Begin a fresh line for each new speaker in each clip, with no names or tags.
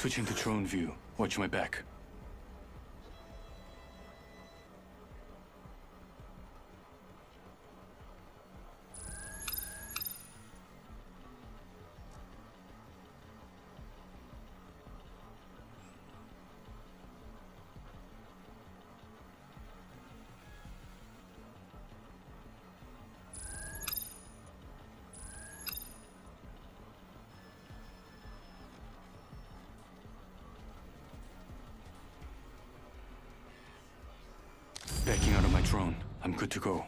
Switching to drone view. Watch my back. My drone. I'm good to go.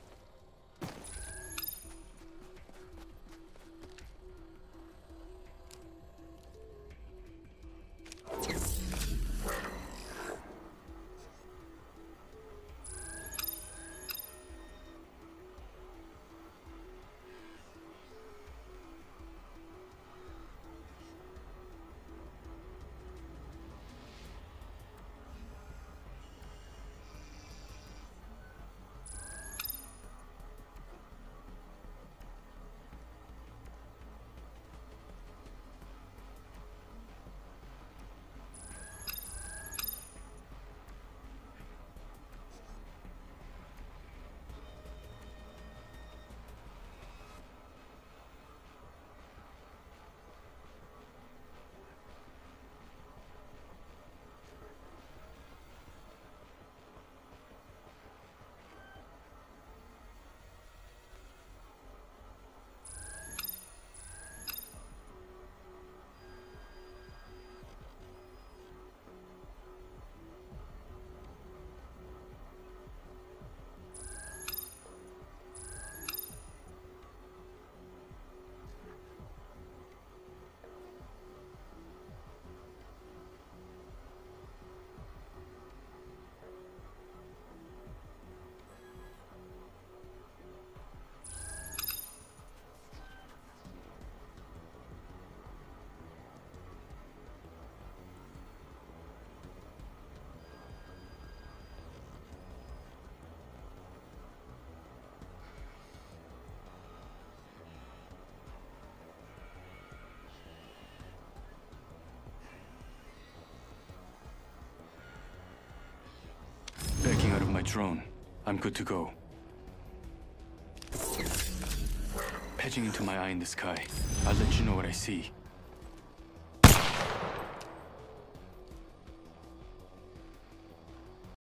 My drone. I'm good to go. Patching into my eye in the sky. I'll let you know what I see.